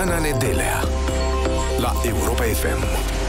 Diana Nedelea la Europa FM.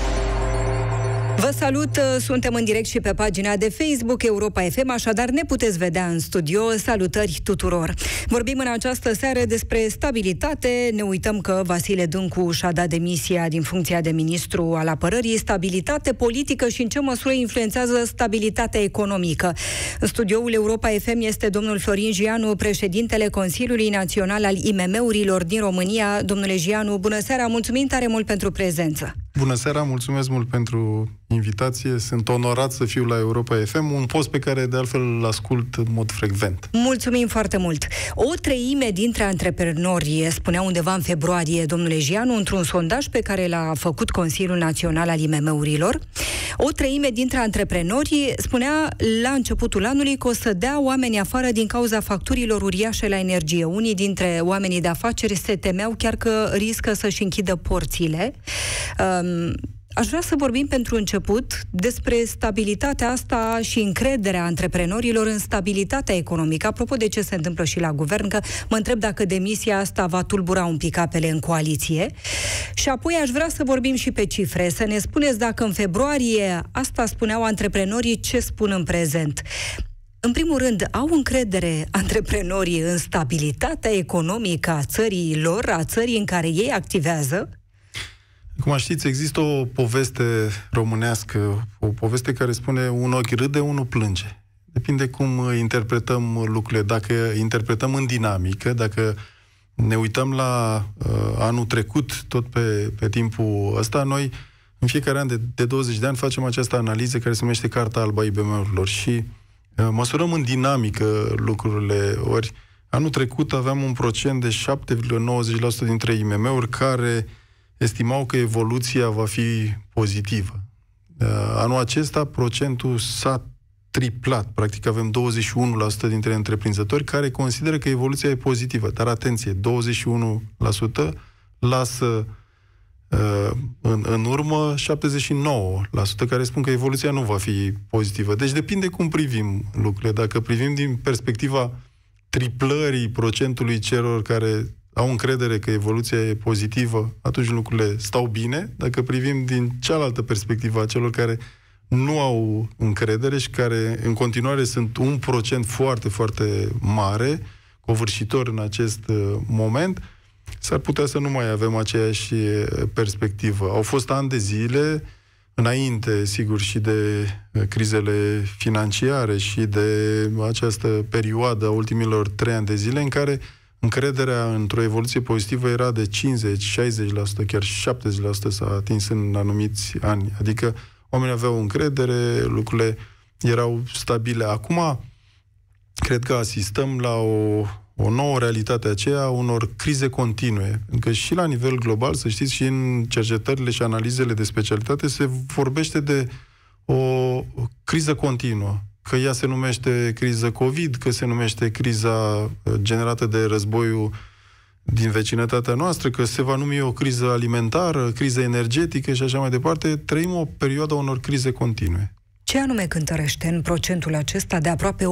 Vă salut, suntem în direct și pe pagina de Facebook Europa FM, așadar ne puteți vedea în studio. Salutări tuturor! Vorbim în această seară despre stabilitate. Ne uităm că Vasile Dâncu și-a dat demisia din funcția de ministru al apărării, stabilitate politică și în ce măsură influențează stabilitatea economică. În studioul Europa FM este domnul Florin Gianu, președintele Consiliului Național al IMM-urilor din România. Domnule Gianu, bună seara, mulțumim tare mult pentru prezență! Bună seara, mulțumesc mult pentru invitație. Sunt onorat să fiu la Europa FM, un post pe care de altfel îl ascult în mod frecvent. Mulțumim foarte mult. O treime dintre antreprenori, spunea undeva în februarie domnule Gianu, într-un sondaj pe care l-a făcut Consiliul Național al IMM-urilor, o treime dintre antreprenori spunea la începutul anului că o să dea oameni afară din cauza facturilor uriașe la energie. Unii dintre oamenii de afaceri se temeau chiar că riscă să-și închidă porțile. Um, Aș vrea să vorbim pentru început despre stabilitatea asta și încrederea antreprenorilor în stabilitatea economică. Apropo de ce se întâmplă și la guvern, că mă întreb dacă demisia asta va tulbura un pic apele în coaliție. Și apoi aș vrea să vorbim și pe cifre, să ne spuneți dacă în februarie asta spuneau antreprenorii, ce spun în prezent. În primul rând, au încredere antreprenorii în stabilitatea economică a țării lor, a țării în care ei activează? Cum știți, există o poveste românească, o poveste care spune un ochi râde, unul plânge. Depinde cum interpretăm lucrurile. Dacă interpretăm în dinamică, dacă ne uităm la uh, anul trecut, tot pe, pe timpul ăsta, noi în fiecare an de, de 20 de ani facem această analiză care se numește Carta Alba IBM-urilor și uh, măsurăm în dinamică lucrurile. Ori anul trecut aveam un procent de 7,90% dintre IMM-uri care uh, estimau că evoluția va fi pozitivă. Uh, anul acesta procentul s-a triplat. Practic avem 21% dintre întreprinzători care consideră că evoluția e pozitivă. Dar atenție, 21% lasă uh, în, în urmă 79% care spun că evoluția nu va fi pozitivă. Deci depinde cum privim lucrurile. Dacă privim din perspectiva triplării procentului celor care au încredere că evoluția e pozitivă, atunci lucrurile stau bine. Dacă privim din cealaltă perspectivă a celor care nu au încredere și care în continuare sunt un procent foarte, foarte mare, covârșitor în acest uh, moment, s-ar putea să nu mai avem aceeași uh, perspectivă. Au fost ani de zile, înainte, sigur, și de uh, crizele financiare și de această perioadă a ultimilor trei ani de zile în care încrederea într-o evoluție pozitivă era de 50, 60%, chiar 70% s-a atins în anumiți ani. Adică oamenii aveau încredere, lucrurile erau stabile. Acum, cred că asistăm la o, o nouă realitate aceea unor crize continue. Pentru că și la nivel global, să știți, și în cercetările și analizele de specialitate se vorbește de o criză continuă că ea se numește criză COVID, că se numește criza uh, generată de războiul din vecinătatea noastră, că se va numi o criză alimentară, criză energetică și așa mai departe, trăim o perioadă unor crize continue. Ce anume cântărește în procentul acesta de aproape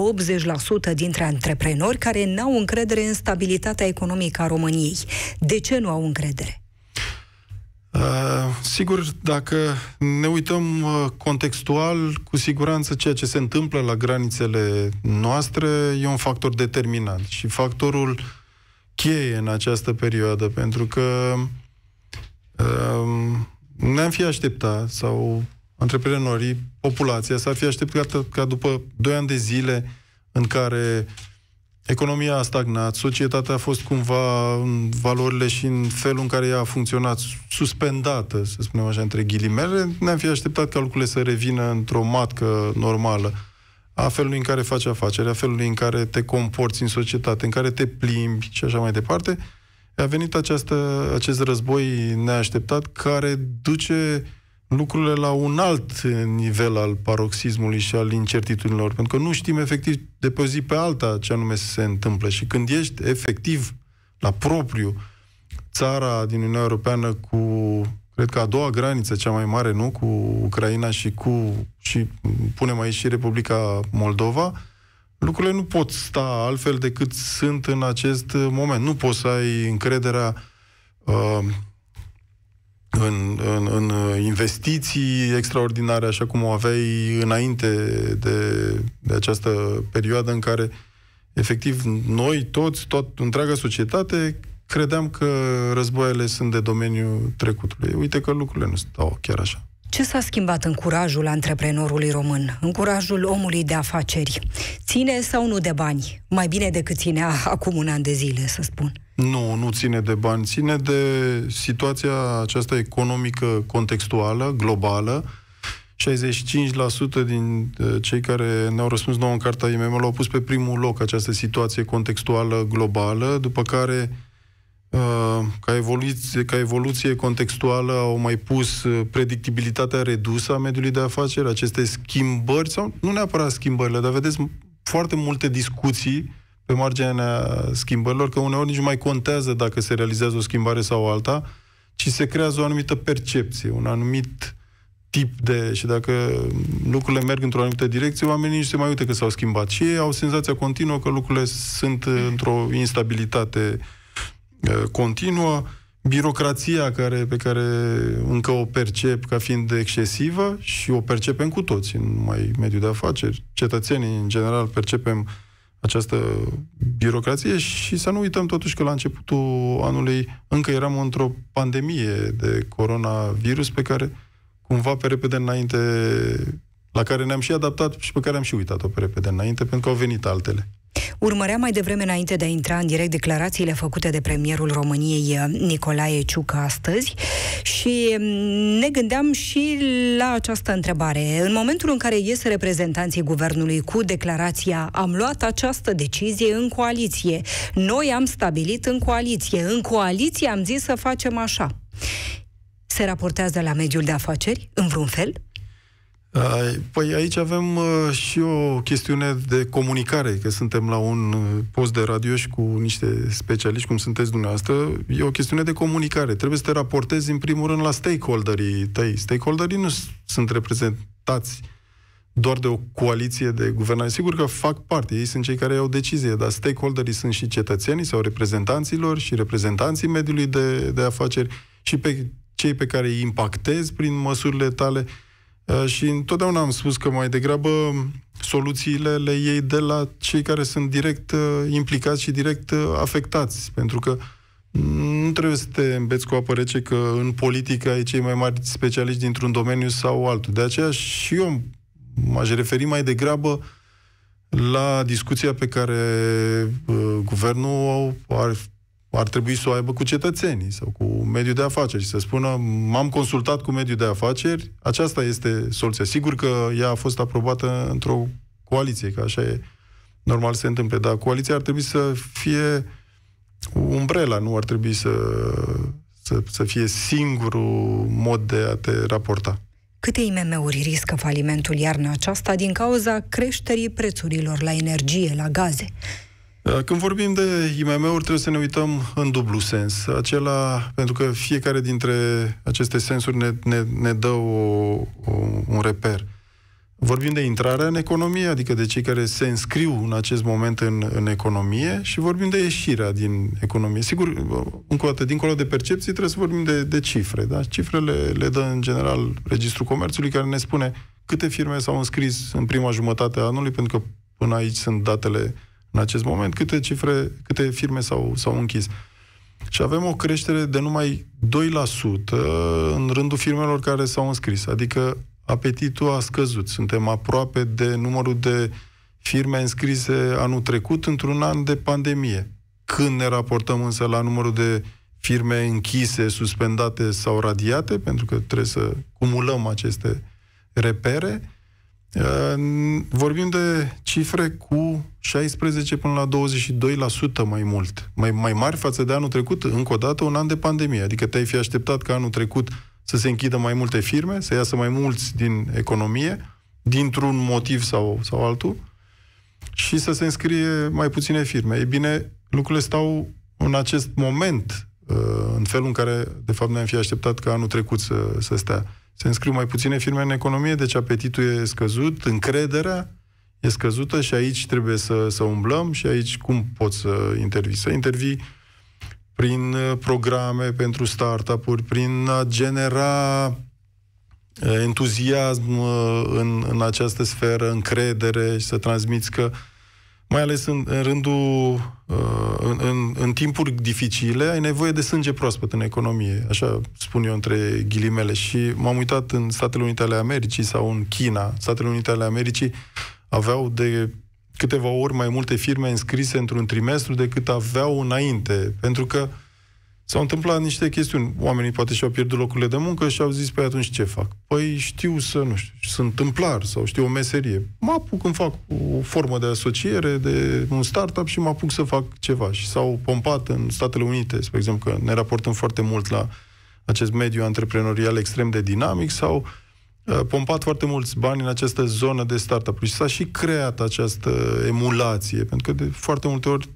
80% dintre antreprenori care n-au încredere în stabilitatea economică a României? De ce nu au încredere? Uh, sigur, dacă ne uităm uh, contextual, cu siguranță ceea ce se întâmplă la granițele noastre e un factor determinant și factorul cheie în această perioadă, pentru că uh, ne-am fi așteptat, sau antreprenorii, populația, s-ar fi așteptat ca după 2 ani de zile în care economia a stagnat, societatea a fost cumva în valorile și în felul în care ea a funcționat suspendată, să spunem așa, între ghilimele, ne-am fi așteptat ca lucrurile să revină într-o matcă normală a felului în care faci afaceri, a felului în care te comporți în societate, în care te plimbi și așa mai departe, a venit această, acest război neașteptat care duce lucrurile la un alt nivel al paroxismului și al incertitudinilor, pentru că nu știm efectiv de pe o zi pe alta ce anume se întâmplă. Și când ești efectiv la propriu țara din Uniunea Europeană cu, cred că a doua graniță cea mai mare, nu? Cu Ucraina și cu, și punem aici și Republica Moldova, lucrurile nu pot sta altfel decât sunt în acest moment. Nu poți să ai încrederea uh, în, în, în investiții extraordinare, așa cum o aveai înainte de, de această perioadă în care efectiv noi toți, tot, întreaga societate, credeam că războaiele sunt de domeniul trecutului. Uite că lucrurile nu stau chiar așa. Ce s-a schimbat în curajul antreprenorului român, în curajul omului de afaceri? Ține sau nu de bani? Mai bine decât ținea acum un an de zile, să spun. Nu, nu ține de bani, ține de situația aceasta economică contextuală, globală. 65% din uh, cei care ne-au răspuns nouă în carta IMM l-au pus pe primul loc această situație contextuală globală, după care Uh, ca evoluție, ca evoluție contextuală au mai pus uh, predictibilitatea redusă a mediului de afaceri, aceste schimbări, sau nu neapărat schimbările, dar vedeți foarte multe discuții pe marginea schimbărilor, că uneori nici nu mai contează dacă se realizează o schimbare sau alta, ci se creează o anumită percepție, un anumit tip de... și dacă lucrurile merg într-o anumită direcție, oamenii nici se mai uite că s-au schimbat. Și ei au senzația continuă că lucrurile sunt într-o instabilitate uh, Uh, continuă, birocrația care, pe care încă o percep ca fiind excesivă și o percepem cu toți în mai mediul de afaceri. Cetățenii, în general, percepem această birocrație și să nu uităm totuși că la începutul anului încă eram într-o pandemie de coronavirus pe care cumva pe repede înainte la care ne-am și adaptat și pe care am și uitat-o pe repede înainte, pentru că au venit altele. Urmărea mai devreme, înainte de a intra în direct, declarațiile făcute de premierul României Nicolae Ciucă astăzi și mm, ne gândeam și la această întrebare. În momentul în care ies reprezentanții guvernului cu declarația am luat această decizie în coaliție, noi am stabilit în coaliție, în coaliție am zis să facem așa. Se raportează la mediul de afaceri, în vreun fel? Păi aici avem uh, și o chestiune de comunicare, că suntem la un uh, post de radio și cu niște specialiști, cum sunteți dumneavoastră, e o chestiune de comunicare. Trebuie să te raportezi în primul rând la stakeholderii tăi. Stakeholderii nu sunt reprezentați doar de o coaliție de guvernare. Sigur că fac parte, ei sunt cei care iau decizie, dar stakeholderii sunt și cetățenii sau reprezentanților și reprezentanții mediului de, de afaceri și pe cei pe care îi impactezi prin măsurile tale. Uh, și întotdeauna am spus că mai degrabă soluțiile le iei de la cei care sunt direct uh, implicați și direct uh, afectați. Pentru că nu trebuie să te îmbeți cu apă rece că în politică ai cei mai mari specialiști dintr-un domeniu sau altul. De aceea și eu m-aș referi mai degrabă la discuția pe care uh, guvernul ar ar trebui să o aibă cu cetățenii sau cu mediul de afaceri și să spună m-am consultat cu mediul de afaceri, aceasta este soluția. Sigur că ea a fost aprobată într-o coaliție, că așa e normal se întâmple, dar coaliția ar trebui să fie umbrela, nu ar trebui să, să, să fie singurul mod de a te raporta. Câte IMM-uri riscă falimentul iarna aceasta din cauza creșterii prețurilor la energie, la gaze? Uh, când vorbim de IMM-uri, trebuie să ne uităm în dublu sens. Acela, pentru că fiecare dintre aceste sensuri ne, ne, ne dă o, o, un reper. Vorbim de intrarea în economie, adică de cei care se înscriu în acest moment în, în economie și vorbim de ieșirea din economie. Sigur, încă o dată, dincolo de percepții, trebuie să vorbim de, de cifre. Da? Cifrele le dă în general Registrul Comerțului, care ne spune câte firme s-au înscris în prima jumătate a anului, pentru că până aici sunt datele în acest moment, câte cifre, câte firme s-au, s-au închis. Și avem o creștere de numai 2% în rândul firmelor care s-au înscris. Adică apetitul a scăzut. Suntem aproape de numărul de firme înscrise anul trecut într-un an de pandemie. Când ne raportăm însă la numărul de firme închise, suspendate sau radiate, pentru că trebuie să cumulăm aceste repere, Vorbim de cifre cu 16 până la 22% mai mult, mai, mai mari față de anul trecut, încă o dată, un an de pandemie. Adică te-ai fi așteptat ca anul trecut să se închidă mai multe firme, să iasă mai mulți din economie, dintr-un motiv sau, sau altul, și să se înscrie mai puține firme. Ei bine, lucrurile stau în acest moment, uh, în felul în care, de fapt, ne-am fi așteptat ca anul trecut să, să stea se înscriu mai puține firme în economie, deci apetitul e scăzut, încrederea e scăzută și aici trebuie să, să umblăm și aici cum poți să intervii? Să intervii prin uh, programe pentru startup-uri, prin a genera uh, entuziasm uh, în, în această sferă, încredere și să transmiți că mai ales în, în rândul, în, în, în timpuri dificile, ai nevoie de sânge proaspăt în economie, așa spun eu între ghilimele. Și m-am uitat în Statele Unite ale Americii sau în China. Statele Unite ale Americii aveau de câteva ori mai multe firme înscrise într-un trimestru decât aveau înainte, pentru că s-au întâmplat niște chestiuni. Oamenii poate și-au pierdut locurile de muncă și au zis, păi atunci ce fac? Păi știu să, nu știu, sunt tâmplar sau știu o meserie. Mă apuc când fac o formă de asociere, de un startup și mă apuc să fac ceva. Și s-au pompat în Statele Unite, spre exemplu, că ne raportăm foarte mult la acest mediu antreprenorial extrem de dinamic, sau Uh, pompat foarte mulți bani în această zonă de startup și s-a și creat această emulație, pentru că de foarte multe ori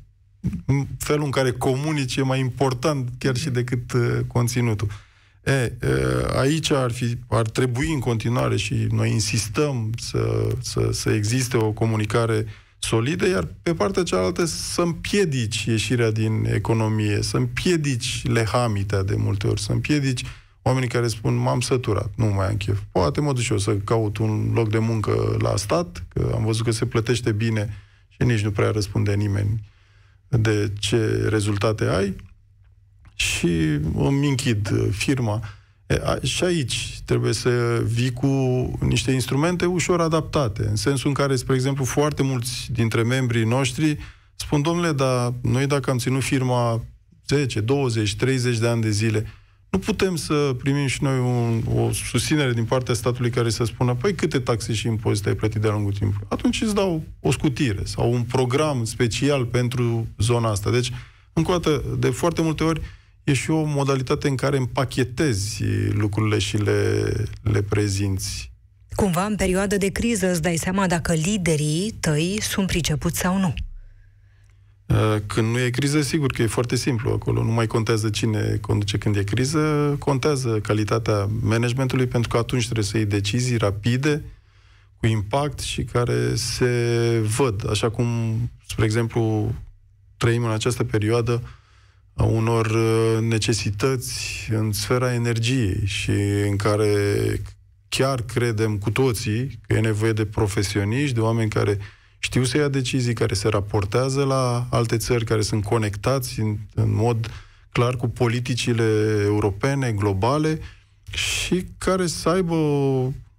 felul în care comunici e mai important chiar și decât uh, conținutul. E, uh, aici ar, fi, ar trebui în continuare și noi insistăm să, să, să existe o comunicare solidă, iar pe partea cealaltă să împiedici ieșirea din economie, să împiedici lehamita de multe ori, să împiedici uh, Oamenii care spun, m-am săturat, nu mai am chef. Poate mă duc și eu să caut un loc de muncă la stat, că am văzut că se plătește bine și nici nu prea răspunde nimeni de ce rezultate ai și îmi închid firma. E, a, și aici trebuie să vii cu niște instrumente ușor adaptate, în sensul în care, spre exemplu, foarte mulți dintre membrii noștri spun, domnule, dar noi dacă am ținut firma 10, 20, 30 de ani de zile, nu putem să primim și noi un, o susținere din partea statului care să spună, păi câte taxe și impozite ai plătit de-a lungul timpului? Atunci îți dau o scutire sau un program special pentru zona asta. Deci, încă o dată, de foarte multe ori, e și o modalitate în care împachetezi lucrurile și le, le prezinți. Cumva, în perioadă de criză, îți dai seama dacă liderii tăi sunt pricepuți sau nu. Uh, când nu e criză, sigur că e foarte simplu acolo. Nu mai contează cine conduce când e criză, contează calitatea managementului, pentru că atunci trebuie să iei decizii rapide, cu impact și care se văd. Așa cum, spre exemplu, trăim în această perioadă a unor uh, necesități în sfera energiei și în care chiar credem cu toții că e nevoie de profesioniști, de oameni care știu să ia decizii, care se raportează la alte țări, care sunt conectați în, în mod clar cu politicile europene, globale și care să aibă,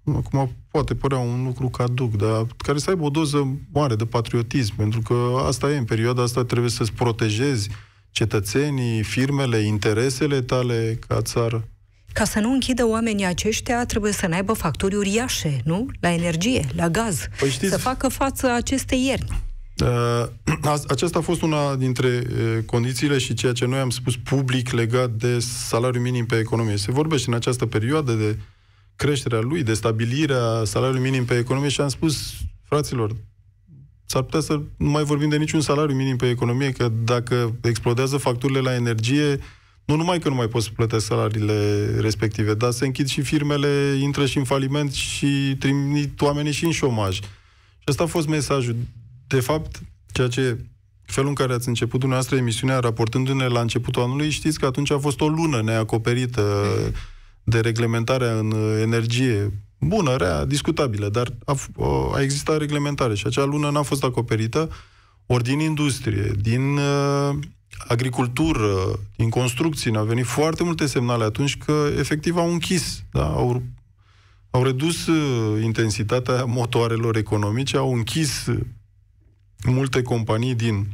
acum poate părea un lucru caduc, dar care să aibă o doză mare de patriotism, pentru că asta e, în perioada asta trebuie să-ți protejezi cetățenii, firmele, interesele tale ca țară. Ca să nu închidă oamenii aceștia, trebuie să aibă facturi uriașe, nu? La energie, la gaz. Păi știți, să facă față acestei ierni. Uh, aceasta a fost una dintre uh, condițiile și ceea ce noi am spus public legat de salariul minim pe economie. Se vorbește în această perioadă de creșterea lui, de stabilirea salariului minim pe economie și am spus, fraților, s-ar putea să nu mai vorbim de niciun salariu minim pe economie, că dacă explodează facturile la energie, nu numai că nu mai poți plătesc salariile respective, dar se închid și firmele, intră și în faliment și trimit oamenii și în șomaj. Și asta a fost mesajul. De fapt, ceea ce felul în care ați început dumneavoastră emisiunea raportându-ne la începutul anului, știți că atunci a fost o lună neacoperită de reglementarea în energie. Bună, rea, discutabilă, dar a, a existat reglementare și acea lună n-a fost acoperită ori din industrie, din uh, agricultură, din construcții, ne-au venit foarte multe semnale atunci că efectiv au închis, da? au, au redus uh, intensitatea motoarelor economice, au închis uh, multe companii din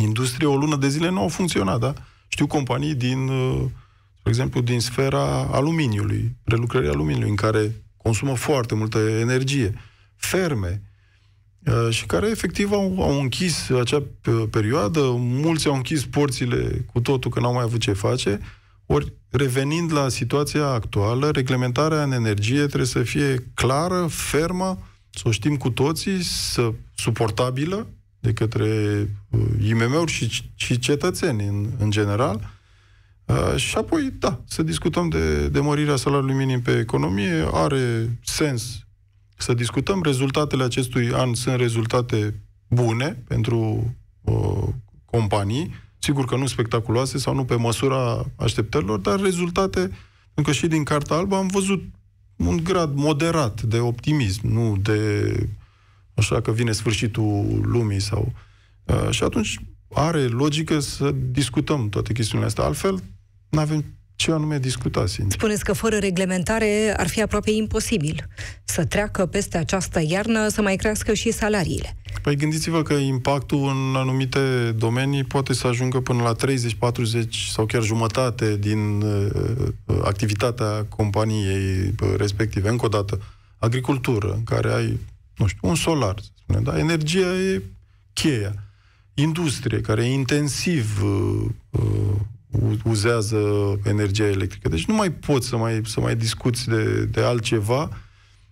industrie, o lună de zile nu au funcționat, da? Știu companii din, uh, spre exemplu, din sfera aluminiului, prelucrării aluminiului, în care consumă foarte multă energie. Ferme, Uh, și care efectiv au, au închis acea perioadă, mulți au închis porțile cu totul că n-au mai avut ce face, ori revenind la situația actuală, reglementarea în energie trebuie să fie clară, fermă, să o știm cu toții, să suportabilă de către uh, IMM-uri și, și cetățeni în, în general, Uh, și apoi, da, să discutăm de, de mărirea salariului minim pe economie. Are sens să discutăm. Rezultatele acestui an sunt rezultate bune pentru uh, companii. sigur că nu spectaculoase sau nu pe măsura așteptărilor, dar rezultate, pentru că și din Carta Albă am văzut un grad moderat de optimism, nu de așa că vine sfârșitul lumii sau... Uh, și atunci are logică să discutăm toate chestiunile astea. Altfel, nu avem ce anume discuta, sincer. Spuneți că fără reglementare ar fi aproape imposibil să treacă peste această iarnă să mai crească și salariile. Păi gândiți-vă că impactul în anumite domenii poate să ajungă până la 30, 40 sau chiar jumătate din uh, activitatea companiei uh, respective. Încă o dată, agricultură, în care ai, nu știu, un solar, să spunem, da? Energia e cheia. Industrie, care e intensiv uh, uh, uzează energia electrică. Deci nu mai poți să mai, să mai discuți de, de altceva,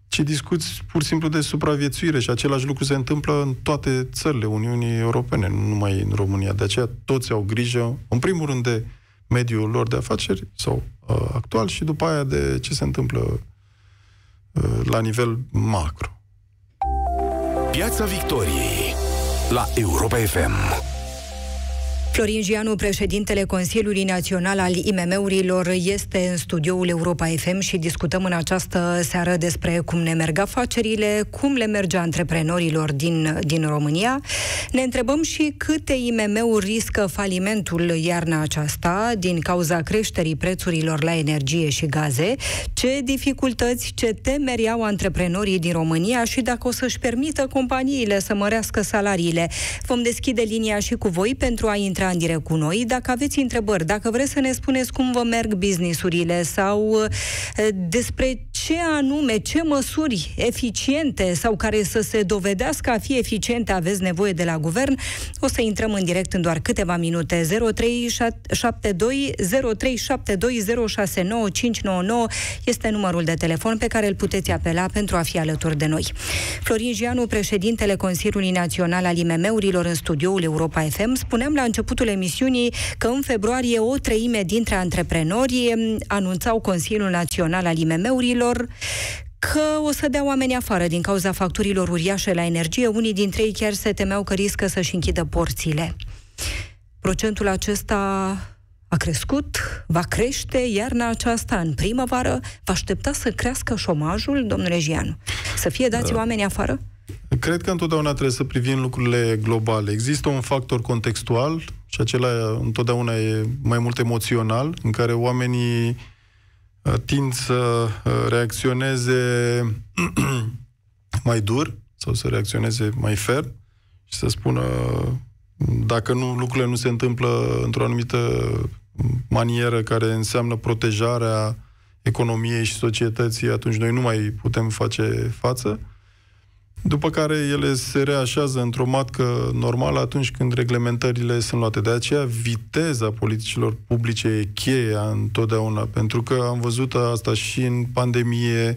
ci discuți pur și simplu de supraviețuire și același lucru se întâmplă în toate țările Uniunii Europene, nu numai în România. De aceea toți au grijă, în primul rând, de mediul lor de afaceri sau uh, actual și după aia de ce se întâmplă uh, la nivel macro. Piața Victoriei la Europa FM. Florin Gianu, președintele Consiliului Național al IMM-urilor, este în studioul Europa FM și discutăm în această seară despre cum ne merg afacerile, cum le merge antreprenorilor din, din România. Ne întrebăm și câte IMM-uri riscă falimentul iarna aceasta din cauza creșterii prețurilor la energie și gaze, ce dificultăți, ce temeri au antreprenorii din România și dacă o să-și permită companiile să mărească salariile. Vom deschide linia și cu voi pentru a intra intra în direct cu noi. Dacă aveți întrebări, dacă vreți să ne spuneți cum vă merg businessurile sau despre ce anume, ce măsuri eficiente sau care să se dovedească a fi eficiente aveți nevoie de la guvern, o să intrăm în direct în doar câteva minute. 0372 0372 069599 este numărul de telefon pe care îl puteți apela pentru a fi alături de noi. Florin Gianu, președintele Consiliului Național al IMM-urilor în studioul Europa FM, spuneam la început începutul emisiunii că în februarie o treime dintre antreprenori anunțau Consiliul Național al IMM-urilor că o să dea oameni afară din cauza facturilor uriașe la energie. Unii dintre ei chiar se temeau că riscă să-și închidă porțile. Procentul acesta a crescut, va crește iarna aceasta în primăvară. Va aștepta să crească șomajul, domnule Gianu? Să fie dați da. oameni afară? Cred că întotdeauna trebuie să privim lucrurile globale. Există un factor contextual și acela întotdeauna e mai mult emoțional, în care oamenii uh, tind să uh, reacționeze mai dur sau să reacționeze mai ferm și să spună dacă nu, lucrurile nu se întâmplă într-o anumită manieră care înseamnă protejarea economiei și societății, atunci noi nu mai putem face față după care ele se reașează într-o matcă normală atunci când reglementările sunt luate. De aceea viteza politicilor publice e cheia întotdeauna, pentru că am văzut asta și în pandemie,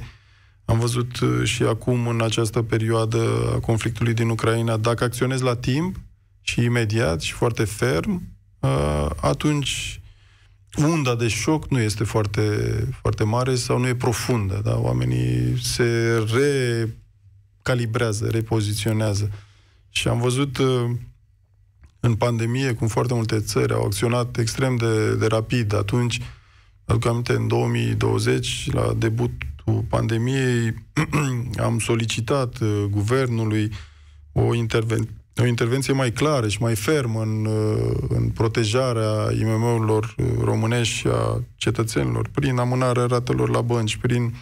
am văzut uh, și acum în această perioadă a conflictului din Ucraina, dacă acționezi la timp și imediat și foarte ferm, uh, atunci unda de șoc nu este foarte, foarte mare sau nu e profundă. Da? Oamenii se re calibrează, repoziționează. Și am văzut uh, în pandemie cum foarte multe țări au acționat extrem de, de rapid. Atunci, aduc aminte, în 2020, la debutul pandemiei, am solicitat uh, guvernului o, interven- o intervenție mai clară și mai fermă în, uh, în protejarea IMM-urilor românești și a cetățenilor, prin amânarea ratelor la bănci, prin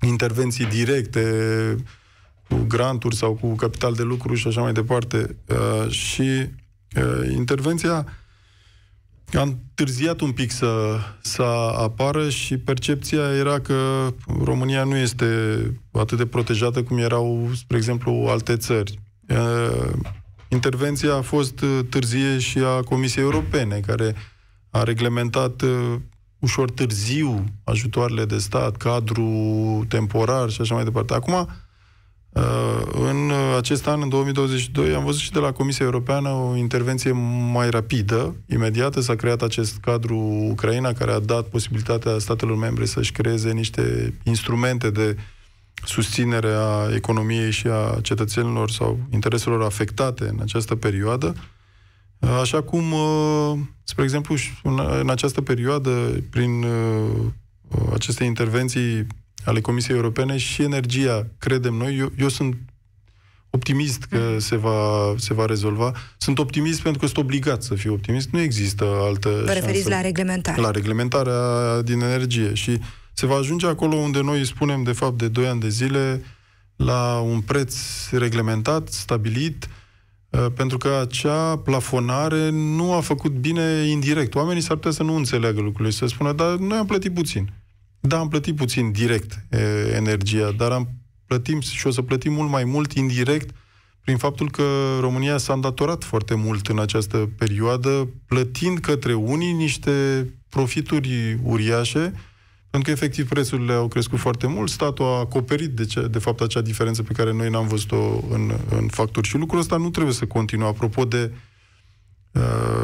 intervenții directe, cu granturi sau cu capital de lucru și așa mai departe. Uh, și uh, intervenția a întârziat un pic să, să apară și percepția era că România nu este atât de protejată cum erau, spre exemplu, alte țări. Uh, intervenția a fost târzie și a Comisiei Europene, care a reglementat ușor târziu ajutoarele de stat, cadru temporar și așa mai departe. Acum, Uh, în acest an, în 2022, am văzut și de la Comisia Europeană o intervenție mai rapidă, imediată. S-a creat acest cadru Ucraina, care a dat posibilitatea statelor membre să-și creeze niște instrumente de susținere a economiei și a cetățenilor sau intereselor afectate în această perioadă. Așa cum, uh, spre exemplu, în această perioadă, prin uh, aceste intervenții ale Comisiei Europene și energia, credem noi, eu, eu sunt optimist că mm. se va, se va rezolva. Sunt optimist pentru că sunt obligat să fiu optimist. Nu există altă Vă referiți la reglementare. La reglementarea din energie și se va ajunge acolo unde noi spunem, de fapt, de 2 ani de zile, la un preț reglementat, stabilit, uh, pentru că acea plafonare nu a făcut bine indirect. Oamenii s-ar putea să nu înțeleagă lucrurile și să spună, dar noi am plătit puțin. Da, am plătit puțin direct e, energia, dar am plătim și o să plătim mult mai mult indirect prin faptul că România s-a îndatorat foarte mult în această perioadă, plătind către unii niște profituri uriașe, pentru că efectiv prețurile au crescut foarte mult, statul a acoperit de, ce, de fapt acea diferență pe care noi n-am văzut-o în, în facturi. Și lucrul ăsta nu trebuie să continue. Apropo de uh,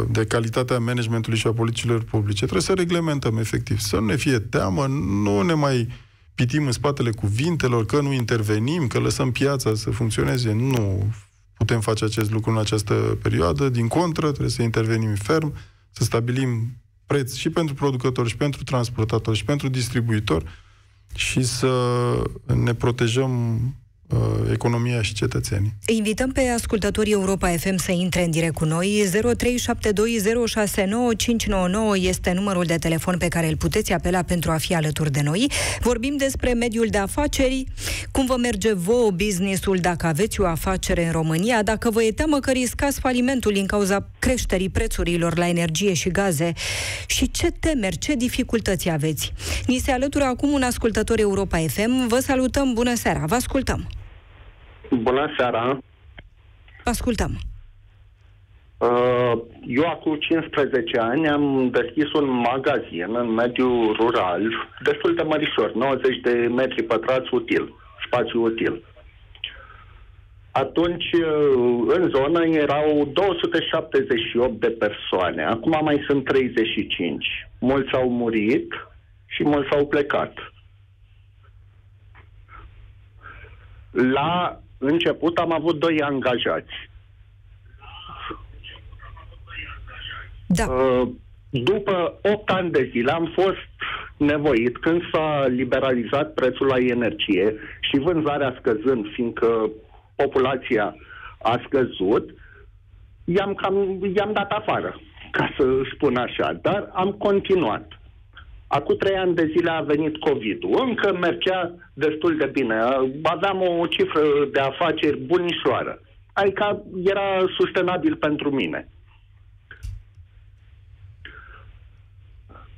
de calitatea managementului și a politicilor publice. Trebuie să reglementăm efectiv, să nu ne fie teamă, nu ne mai pitim în spatele cuvintelor, că nu intervenim, că lăsăm piața să funcționeze. Nu putem face acest lucru în această perioadă. Din contră, trebuie să intervenim ferm, să stabilim preț și pentru producător, și pentru transportator, și pentru distribuitor și să ne protejăm uh, economia și cetățenii. Invităm pe ascultătorii Europa FM să intre în direct cu noi. 0372069599 este numărul de telefon pe care îl puteți apela pentru a fi alături de noi. Vorbim despre mediul de afaceri, cum vă merge vouă businessul dacă aveți o afacere în România, dacă vă e teamă că riscați falimentul din cauza creșterii prețurilor la energie și gaze și ce temeri, ce dificultăți aveți. Ni se alătură acum un ascultător Europa FM. Vă salutăm, bună seara, vă ascultăm. Bună seara! Ascultăm. Uh, eu acum 15 ani am deschis un magazin în mediul rural, destul de mărișor, 90 de metri pătrați util, spațiu util. Atunci, uh, în zonă erau 278 de persoane, acum mai sunt 35. Mulți au murit și mulți au plecat. La început am avut doi angajați. Da. Uh, după 8 ani de zile am fost nevoit, când s-a liberalizat prețul la energie și vânzarea scăzând, fiindcă populația a scăzut, i-am, cam, i-am dat afară, ca să spun așa, dar am continuat. Acum trei ani de zile a venit COVID-ul. Încă mergea destul de bine. Aveam o cifră de afaceri bunișoară. Adică era sustenabil pentru mine.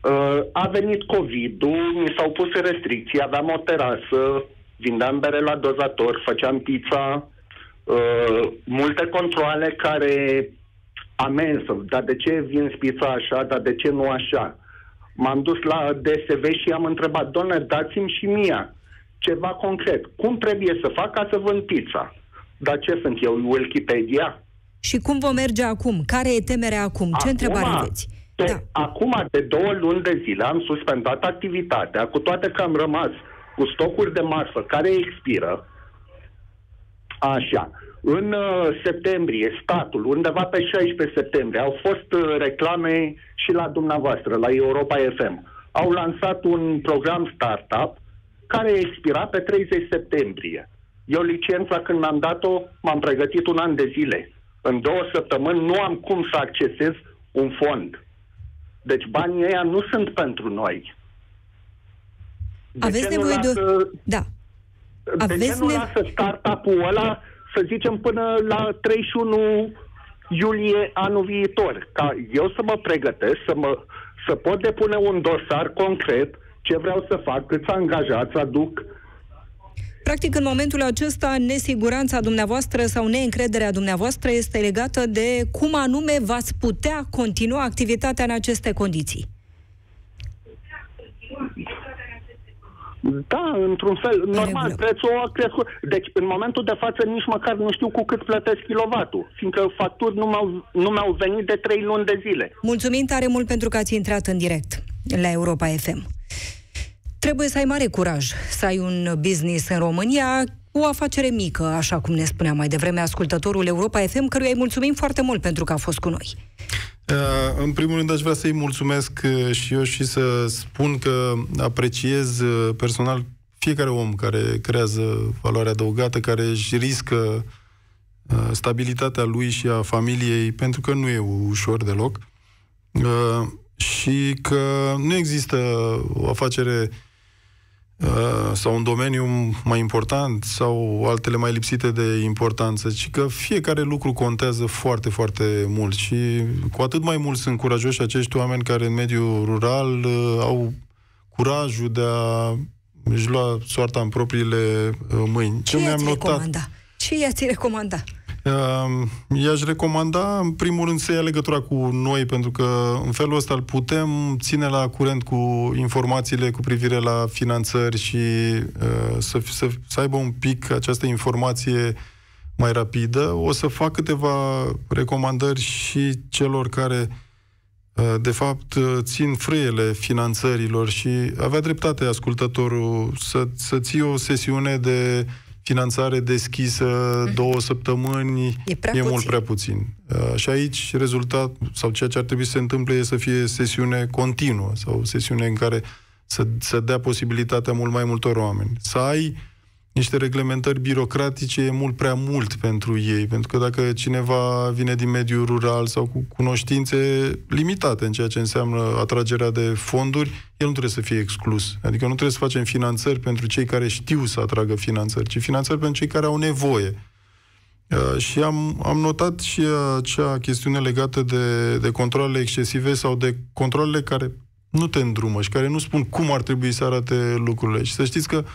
Uh, a venit COVID-ul, mi s-au pus restricții, aveam o terasă, vindeam bere la dozator, făceam pizza, uh, multe controle care amensă, dar de ce vin pizza așa, dar de ce nu așa? M-am dus la DSV și am întrebat, doamne, dați-mi și mie ceva concret. Cum trebuie să fac ca să vând pizza? Dar ce sunt eu, Wikipedia? Și cum vom merge acum? Care e temerea acum? Ce acum, întrebare aveți? De, da. Acum, de două luni de zile, am suspendat activitatea, cu toate că am rămas cu stocuri de marfă care expiră. Așa. În uh, septembrie, statul, undeva pe 16 septembrie, au fost uh, reclame și la dumneavoastră, la Europa FM. Au lansat un program startup care expira pe 30 septembrie. Eu licența când mi-am dat-o, m-am pregătit un an de zile. În două săptămâni nu am cum să accesez un fond. Deci banii ăia nu sunt pentru noi. De Aveți nevoie de... Da. De Aveți ce nu ne... lasă startup-ul ăla să zicem, până la 31 iulie anul viitor, ca eu să mă pregătesc, să, mă, să pot depune un dosar concret, ce vreau să fac, câți angajați aduc, Practic, în momentul acesta, nesiguranța dumneavoastră sau neîncrederea dumneavoastră este legată de cum anume v-ați putea continua activitatea în aceste condiții. Da, într-un fel, normal, prețul a crescut. Deci, în momentul de față, nici măcar nu știu cu cât plătesc kilovatul, fiindcă facturi nu mi-au, nu mi-au venit de trei luni de zile. Mulțumim tare mult pentru că ați intrat în direct la Europa FM. Trebuie să ai mare curaj să ai un business în România, o afacere mică, așa cum ne spunea mai devreme ascultătorul Europa FM, căruia îi mulțumim foarte mult pentru că a fost cu noi. Uh, în primul rând aș vrea să-i mulțumesc uh, și eu și să spun că apreciez uh, personal fiecare om care creează valoare adăugată, care își riscă stabilitatea lui și a familiei, pentru că nu e ușor deloc. Și că nu există o afacere Uh, sau un domeniu mai important sau altele mai lipsite de importanță, ci că fiecare lucru contează foarte, foarte mult și cu atât mai mult sunt curajoși acești oameni care în mediul rural uh, au curajul de a își lua soarta în propriile uh, mâini. Ce, Ce mi-am notat? Recomanda? Ce i-ați recomanda? I-aș recomanda, în primul rând, să ia legătura cu noi, pentru că în felul ăsta îl putem ține la curent cu informațiile cu privire la finanțări și uh, să, să, să aibă un pic această informație mai rapidă. O să fac câteva recomandări și celor care uh, de fapt țin frâiele finanțărilor și avea dreptate ascultătorul să, să ții o sesiune de finanțare deschisă mm-hmm. două săptămâni e, prea e puțin. mult prea puțin. Uh, și aici rezultat, sau ceea ce ar trebui să se întâmple e să fie sesiune continuă sau sesiune în care să, să dea posibilitatea mult mai multor oameni. Să ai niște reglementări birocratice e mult prea mult pentru ei, pentru că dacă cineva vine din mediul rural sau cu cunoștințe limitate în ceea ce înseamnă atragerea de fonduri, el nu trebuie să fie exclus. Adică nu trebuie să facem finanțări pentru cei care știu să atragă finanțări, ci finanțări pentru cei care au nevoie. Uh, și am, am notat și acea chestiune legată de, de controlele excesive sau de controlele care nu te îndrumă și care nu spun cum ar trebui să arate lucrurile. Și să știți că uh,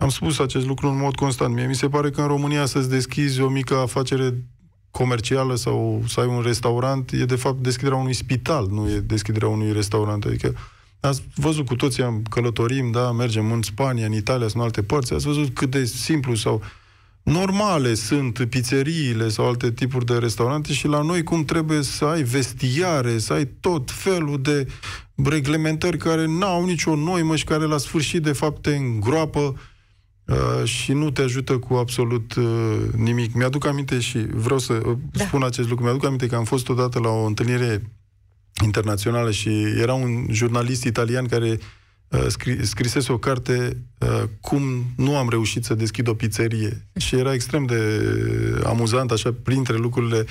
am spus acest lucru în mod constant. Mie mi se pare că în România să-ți deschizi o mică afacere comercială sau să ai un restaurant, e de fapt deschiderea unui spital, nu e deschiderea unui restaurant. Adică ați văzut cu toții, am călătorim, da, mergem în Spania, în Italia sau în alte părți, ați văzut cât de simplu sau normale sunt pizzeriile sau alte tipuri de restaurante și la noi cum trebuie să ai vestiare, să ai tot felul de reglementări care n-au nicio noimă și care la sfârșit de fapt te îngroapă Uh, și nu te ajută cu absolut uh, nimic. Mi-aduc aminte și vreau să uh, da. spun acest lucru. Mi-aduc aminte că am fost odată la o întâlnire internațională și era un jurnalist italian care uh, scri, scrisese o carte uh, cum nu am reușit să deschid o pizzerie. Și era extrem de amuzant, așa, printre lucrurile,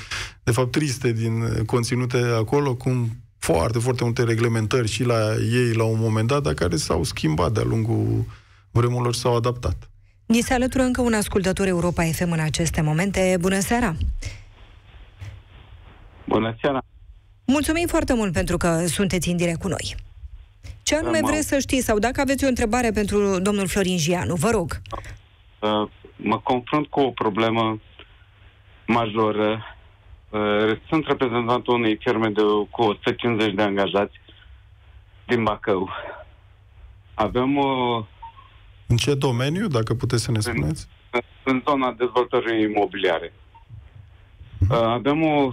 de fapt, triste din conținute acolo, cum foarte, foarte multe reglementări și la ei la un moment dat, dar care s-au schimbat de-a lungul vremurilor s-au adaptat. Ni se alătură încă un ascultător Europa FM în aceste momente. Bună seara! Bună seara! Mulțumim foarte mult pentru că sunteți în direct cu noi. Ce anume vreți să știți sau dacă aveți o întrebare pentru domnul Florin Gianu, vă rog. Uh, mă confrunt cu o problemă majoră. Uh, sunt reprezentantul unei firme de, cu 150 de angajați din Bacău. Avem o în ce domeniu, dacă puteți să ne spuneți? În, în zona dezvoltării imobiliare. Uh, avem o,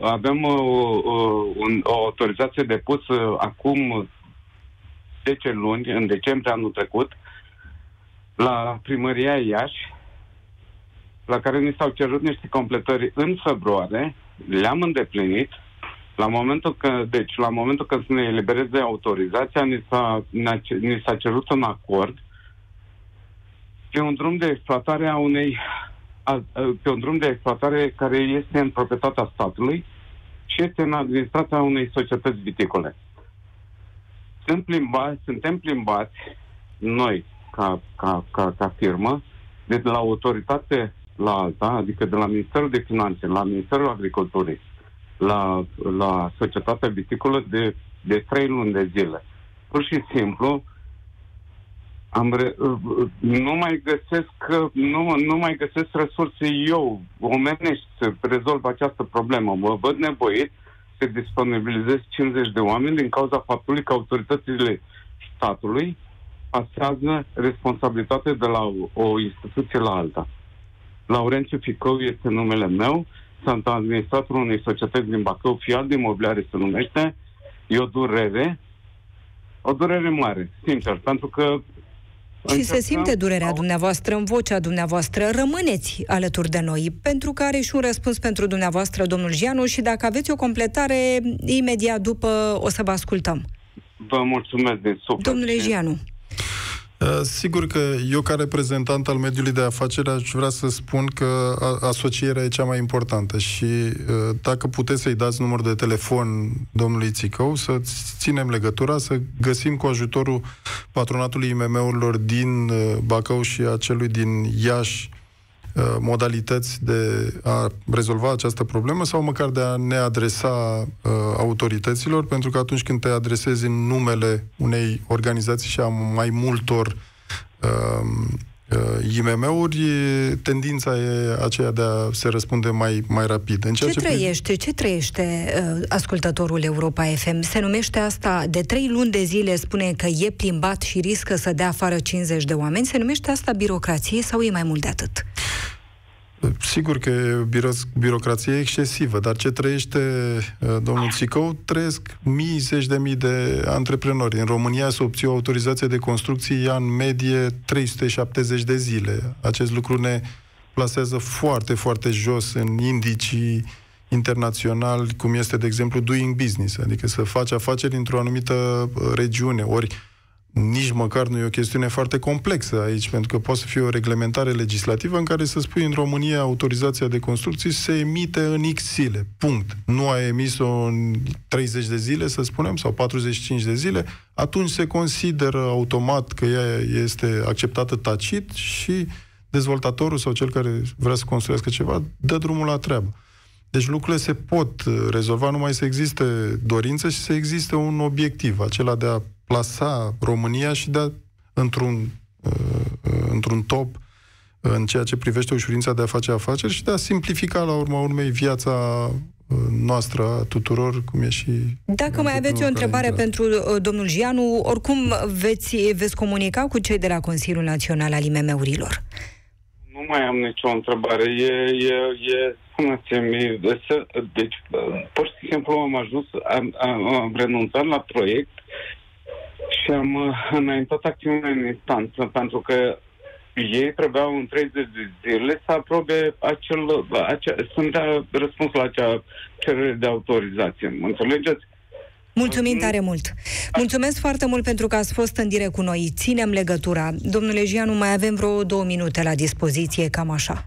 avem o, o, un, o autorizație depusă acum 10 luni, în decembrie anul trecut, la primăria Iași, la care ni s-au cerut niște completări în februarie, le-am îndeplinit. La momentul că, deci, la momentul când ne elibereze autorizația, ni s-a, ni s-a cerut un acord pe un drum de exploatare a unei a, pe un drum de exploatare care este în proprietatea statului și este în administrația unei societăți viticole. Sunt plimbați, suntem plimbați noi, ca, ca, ca, ca firmă, de la autoritate la alta, adică de la Ministerul de Finanțe, la Ministerul Agriculturii, la, la societatea viticolă de, de trei luni de zile. Pur și simplu, am re, nu mai găsesc nu, nu mai găsesc resurse eu omenești să rezolv această problemă. Mă văd nevoit să disponibilizez 50 de oameni din cauza faptului că autoritățile statului pasează responsabilitate de la o, o instituție la alta. Laurențiu Ficău este numele meu, sunt administratorul unei societăți din Bacău, Fiat de Imobiliare se numește, e o durere, o durere mare, sincer, pentru că Și se simte durerea dumneavoastră în vocea dumneavoastră. Rămâneți alături de noi, pentru că are și un răspuns pentru dumneavoastră, domnul Gianu, și dacă aveți o completare, imediat după o să vă ascultăm. Vă mulțumesc de suflet. Domnule Gianu. Uh, sigur că eu, ca reprezentant al mediului de afaceri, aș vrea să spun că asocierea e cea mai importantă și uh, dacă puteți să-i dați număr de telefon domnului Țicău, să ținem legătura, să găsim cu ajutorul patronatului IMM-urilor din uh, Bacău și a celui din Iași Uh, modalități de a rezolva această problemă sau măcar de a ne adresa uh, autorităților, pentru că atunci când te adresezi în numele unei organizații și a mai multor uh, uh, IMM-uri, tendința e aceea de a se răspunde mai, mai rapid. În ceea ce, ce trăiește, ce trăiește uh, ascultătorul Europa FM? Se numește asta, de trei luni de zile spune că e plimbat și riscă să dea afară 50 de oameni. Se numește asta birocrație sau e mai mult de atât? Sigur că e biro- birocrație excesivă, dar ce trăiește uh, domnul Țicău, trăiesc mii, zeci de mii de antreprenori. În România să obții o autorizație de construcție ia în medie 370 de zile. Acest lucru ne plasează foarte, foarte jos în indicii internaționali, cum este, de exemplu, doing business, adică să faci afaceri într-o anumită uh, regiune, ori nici măcar nu e o chestiune foarte complexă aici, pentru că poate să fie o reglementare legislativă în care să spui în România autorizația de construcții se emite în X zile. Punct. Nu a emis-o în 30 de zile, să spunem, sau 45 de zile, atunci se consideră automat că ea este acceptată tacit și dezvoltatorul sau cel care vrea să construiască ceva dă drumul la treabă. Deci lucrurile se pot rezolva numai să existe dorință și să existe un obiectiv, acela de a plasa România și de a, într-un, uh, într-un top în ceea ce privește ușurința de a face afaceri și de a simplifica la urma urmei viața uh, noastră a tuturor, cum e și... Dacă mai aveți o întrebare intră. pentru uh, domnul Gianu, oricum veți, veți comunica cu cei de la Consiliul Național al IMM-urilor. Nu mai am nicio întrebare. E, e, e spuneți-mi, deci, pur și simplu am ajuns, am, am, am renunțat la proiect și am uh, înaintat acțiunea în instanță, pentru că ei trebuiau în 30 de zile să aprobe acel, acea, să-mi dea răspuns la acea cerere de autorizație. Mă înțelegeți? Mulțumim tare mult! Mulțumesc foarte mult pentru că ați fost în direct cu noi. Ținem legătura. Domnule Gianu, mai avem vreo două minute la dispoziție, cam așa.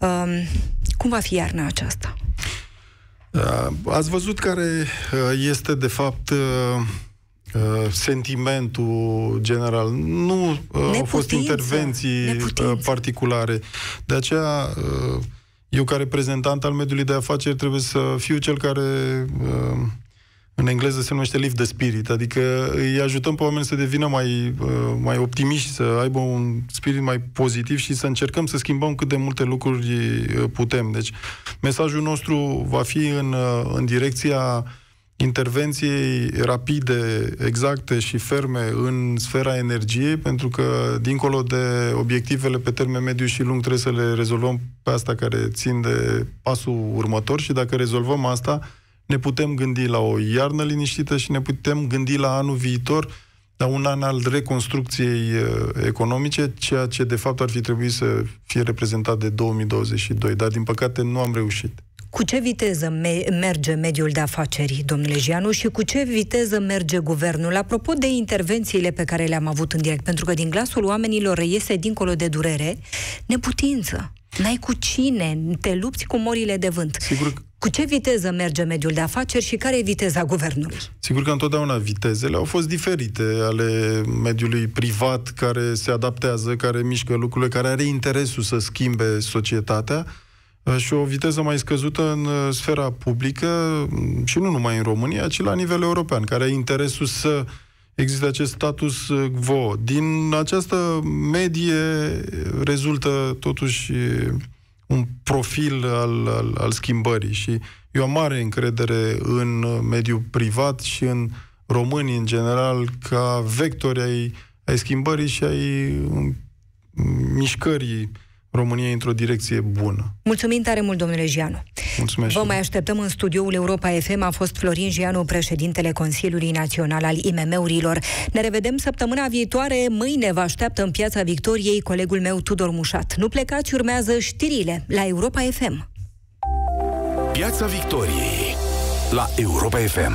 Um, cum va fi iarna aceasta? Uh, ați văzut care uh, este, de fapt, uh, Uh, sentimentul general. Nu uh, au fost intervenții uh, Neputință. particulare. De aceea, uh, eu ca reprezentant al mediului de afaceri trebuie să fiu cel care uh, în engleză se numește lift the spirit, adică îi ajutăm pe oameni să devină mai, uh, mai optimiști, să aibă un spirit mai pozitiv și să încercăm să schimbăm cât de multe lucruri putem. Deci mesajul nostru va fi în, în direcția intervenției rapide, exacte și ferme în sfera energiei, pentru că, dincolo de obiectivele pe termen mediu și lung, trebuie să le rezolvăm pe asta care țin de pasul următor și dacă rezolvăm asta, ne putem gândi la o iarnă liniștită și ne putem gândi la anul viitor, la un an al reconstrucției uh, economice, ceea ce de fapt ar fi trebuit să fie reprezentat de 2022, dar din păcate nu am reușit. Cu ce viteză me- merge mediul de afaceri, domnule Gianu, și cu ce viteză merge guvernul? Apropo de intervențiile pe care le-am avut în direct, pentru că din glasul oamenilor reiese dincolo de durere, neputință. N-ai cu cine, te lupți cu morile de vânt. Sigur cu ce viteză merge mediul de afaceri și care e viteza guvernului? Sigur că întotdeauna vitezele au fost diferite ale mediului privat care se adaptează, care mișcă lucrurile, care are interesul să schimbe societatea Uh, și o viteză mai scăzută în uh, sfera publică mm, și nu numai în România, ci la nivel european, care are interesul să există acest status uh, quo. Din această medie rezultă totuși un profil al, al, al schimbării și eu am mare încredere în mediul privat și în românii în general ca vectori ai, ai schimbării și ai mm, mișcării România e într-o direcție bună. Mulțumim tare mult, domnule Gianu. Mulțumesc. Vă mai așteptăm în studioul Europa FM. A fost Florin Gianu, președintele Consiliului Național al IMM-urilor. Ne revedem săptămâna viitoare. Mâine vă așteaptă în Piața Victoriei colegul meu Tudor Mușat. Nu plecați, urmează știrile la Europa FM. Piața Victoriei la Europa FM.